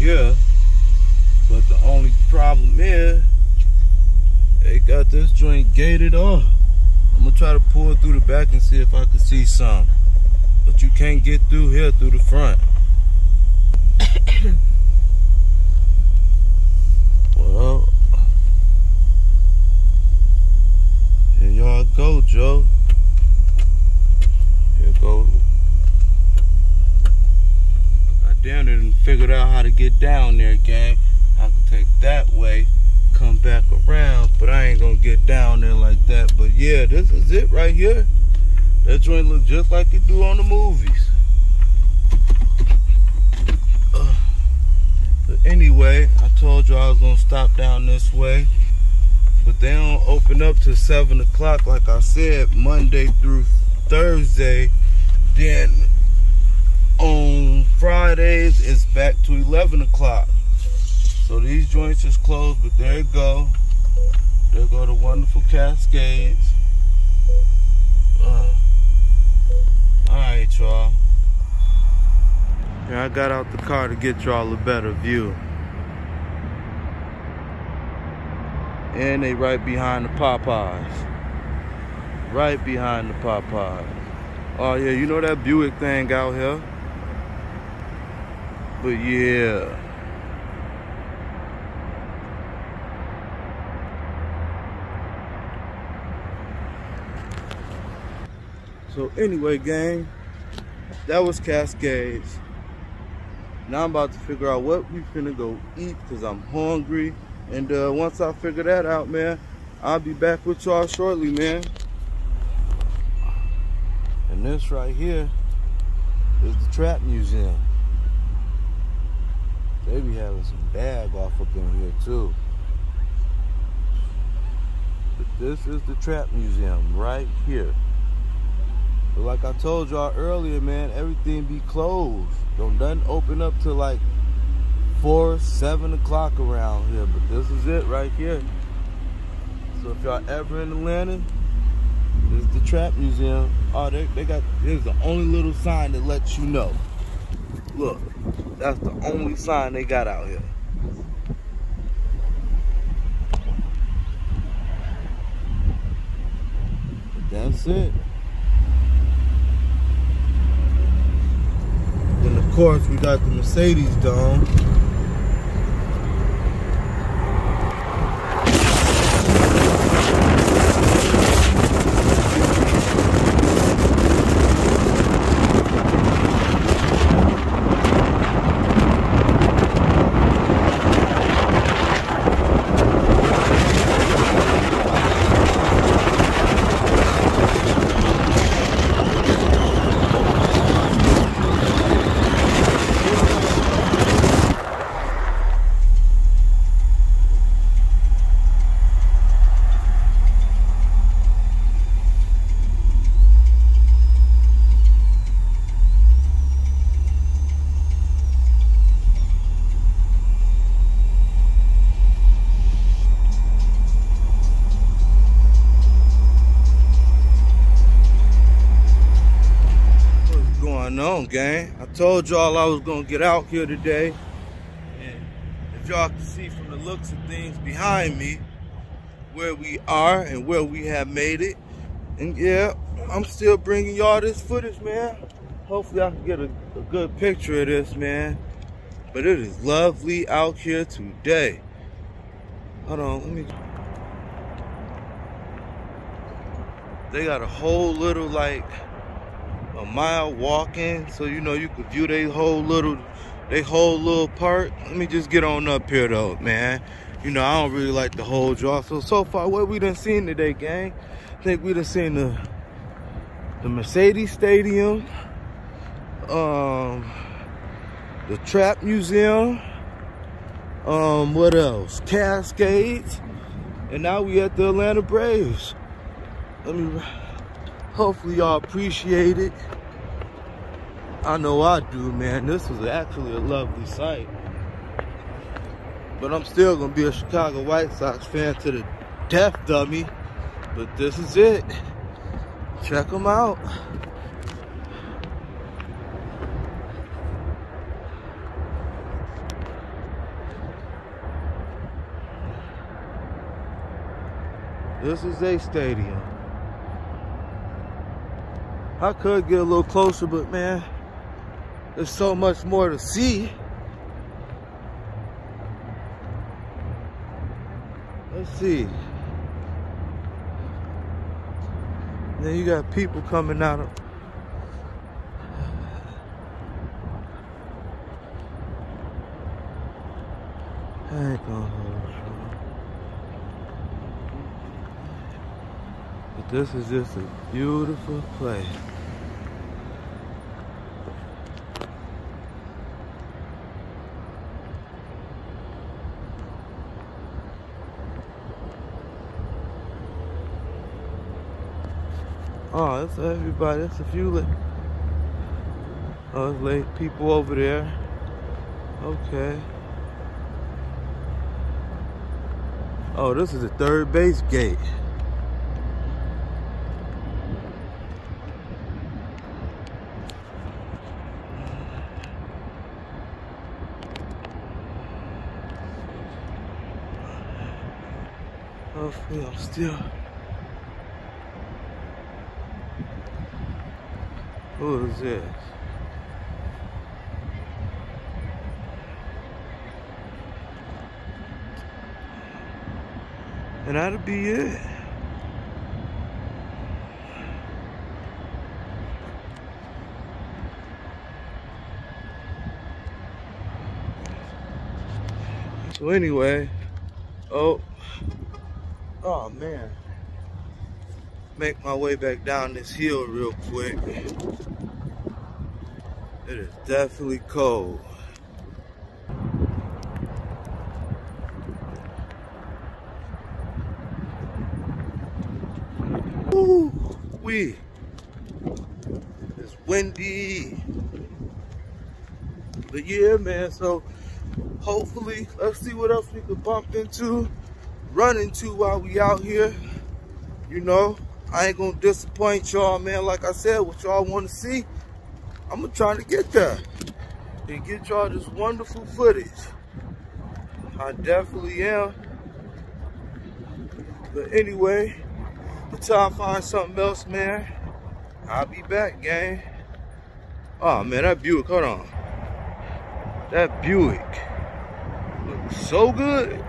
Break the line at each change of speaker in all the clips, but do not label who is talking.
here. But the only problem is, they got this joint gated off. I'm gonna try to pull through the back and see if I can see some. But you can't get through here through the front. well, here y'all go, Joe. Here go. Damn it and figured out how to get down there, gang. I could take that way, come back around, but I ain't gonna get down there like that. But yeah, this is it right here. That joint look just like it do on the movies. Uh, but anyway, I told you I was gonna stop down this way. But they don't open up till 7 o'clock, like I said, Monday through Thursday. Then on Fridays, it's back to 11 o'clock. So these joints is closed, but there you go. There go the wonderful Cascades. Uh, Alright, y'all. Yeah, I got out the car to get y'all a better view. And they right behind the Popeyes. Right behind the Popeyes. Oh yeah, you know that Buick thing out here? But yeah. So anyway, gang, that was Cascades. Now I'm about to figure out what we finna go eat because I'm hungry. And uh, once I figure that out, man, I'll be back with y'all shortly, man. And this right here is the Trap Museum. They be having some bag off up in here too. But this is the Trap Museum right here. But like I told y'all earlier, man, everything be closed. Don't nothing open up till like four, seven o'clock around here. But this is it right here. So if y'all ever in Atlanta, this is the Trap Museum. Oh, they, they got, here's the only little sign that lets you know. Look, that's the only sign they got out here. That's it. Then of course we got the Mercedes Dome. Going on, gang? I told y'all I was gonna get out here today. And if y'all can see from the looks of things behind me, where we are and where we have made it. And yeah, I'm still bringing y'all this footage, man. Hopefully I can get a, a good picture of this, man. But it is lovely out here today. Hold on, let me. They got a whole little like a mile walking, so you know you could view they whole little they whole little part. Let me just get on up here though, man. You know, I don't really like the whole y'all. So so far what we done seen today, gang. I think we done seen the the Mercedes Stadium, um the Trap Museum, um, what else? Cascades, and now we at the Atlanta Braves. Let me Hopefully y'all appreciate it. I know I do, man. This was actually a lovely sight. But I'm still going to be a Chicago White Sox fan to the death, dummy. But this is it. Check them out. This is a stadium. I could get a little closer, but man, there's so much more to see. Let's see. then you got people coming out of I ain't. But this is just a beautiful place. Oh, that's everybody. That's a few oh, late people over there. Okay. Oh, this is the third base gate. Hopefully I'm still Who is this? And that'll be it. So anyway, oh, oh man make my way back down this hill real quick. It is definitely cold. Woo wee. It's windy. But yeah, man, so hopefully, let's see what else we could bump into, run into while we out here. You know, I ain't gonna disappoint y'all, man. Like I said, what y'all want to see, I'm gonna try to get there and get y'all this wonderful footage. I definitely am. But anyway, until I find something else, man, I'll be back, gang. Oh man, that Buick, hold on. That Buick looks so good.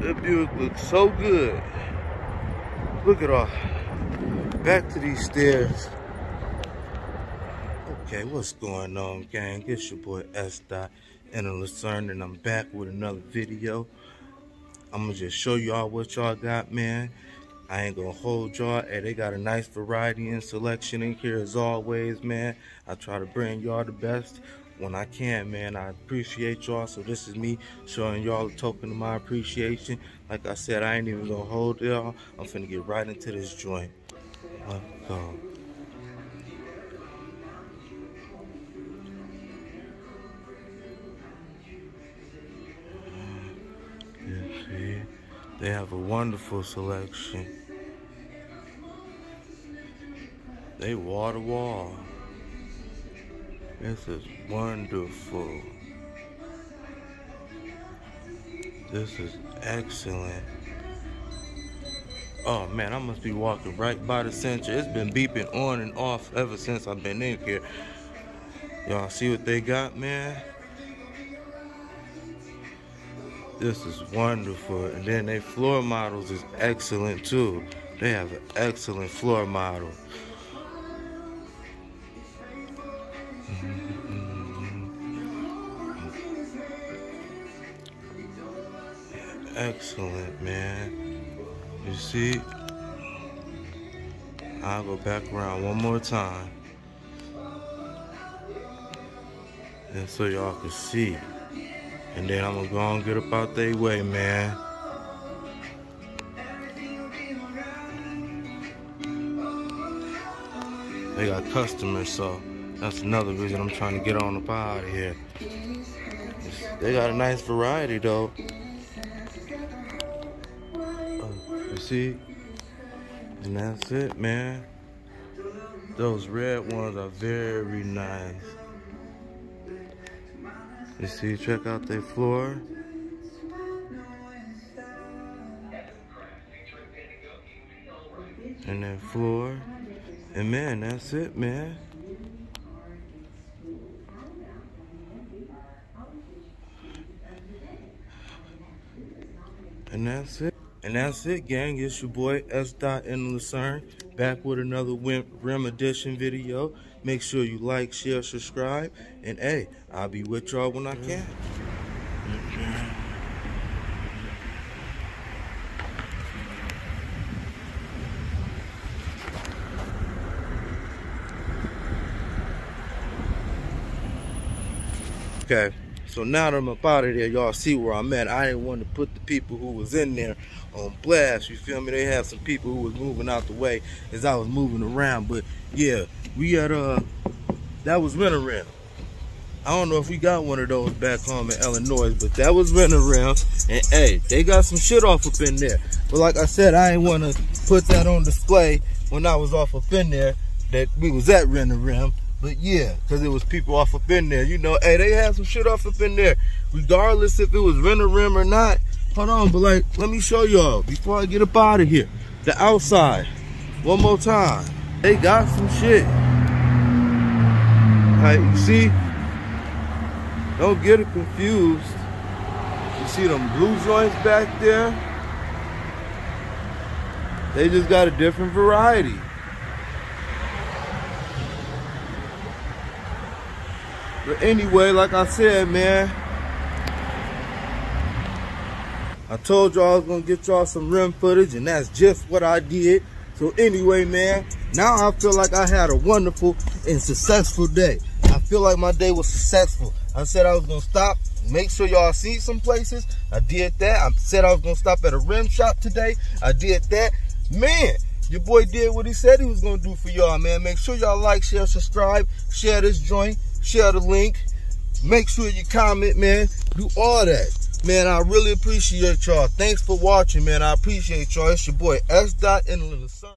That Buick looks so good. Look at all. Back to these stairs. Okay, what's going on, gang? It's your boy S. Dot and Lucerne, and I'm back with another video. I'm gonna just show y'all what y'all got, man. I ain't gonna hold y'all. Hey, they got a nice variety and selection in here as always, man. I try to bring y'all the best when I can, man. I appreciate y'all. So this is me showing y'all a token of my appreciation. Like I said, I ain't even gonna hold y'all. I'm finna get right into this joint. Let's go. They have a wonderful selection. They wall to wall. This is wonderful. This is excellent. Oh man, I must be walking right by the center. It's been beeping on and off ever since I've been in here. Y'all see what they got, man? This is wonderful. And then their floor models is excellent too. They have an excellent floor model. Mm-hmm. Excellent, man. You see? I'll go back around one more time. And so y'all can see. And then I'm gonna go and get up out their way, man. They got customers, so that's another reason I'm trying to get on up out of here. They got a nice variety though. Oh, you see? And that's it, man. Those red ones are very nice. You see, check out their floor. And that floor. And man, that's it, man. And that's it. And that's it, gang. It's your boy S. Dot in Lucerne back with another Wimp Rim Edition video. Make sure you like, share, subscribe, and hey, I'll be with y'all when I can. Okay. So now that I'm up out of there, y'all see where I'm at. I didn't want to put the people who was in there on blast. You feel me? They have some people who was moving out the way as I was moving around. But yeah, we had uh that was Rent Rim. I don't know if we got one of those back home in Illinois, but that was Rent Rim. And hey, they got some shit off up in there. But like I said, I ain't want to put that on display when I was off up in there that we was at Rent Rim. But yeah, because it was people off up in there. You know, hey, they had some shit off up in there. Regardless if it was rent a rim or not. Hold on, but like, let me show y'all before I get up out of here. The outside. One more time. They got some shit. Like, you see? Don't get it confused. You see them blue joints back there? They just got a different variety. But anyway, like I said, man, I told y'all I was gonna get y'all some rim footage, and that's just what I did. So anyway, man, now I feel like I had a wonderful and successful day. I feel like my day was successful. I said I was gonna stop, make sure y'all see some places. I did that. I said I was gonna stop at a rim shop today. I did that. Man, your boy did what he said he was gonna do for y'all, man. Make sure y'all like, share, subscribe, share this joint share the link, make sure you comment, man. Do all that. Man, I really appreciate y'all. Thanks for watching, man. I appreciate y'all. It's your boy S. Dot in the sun.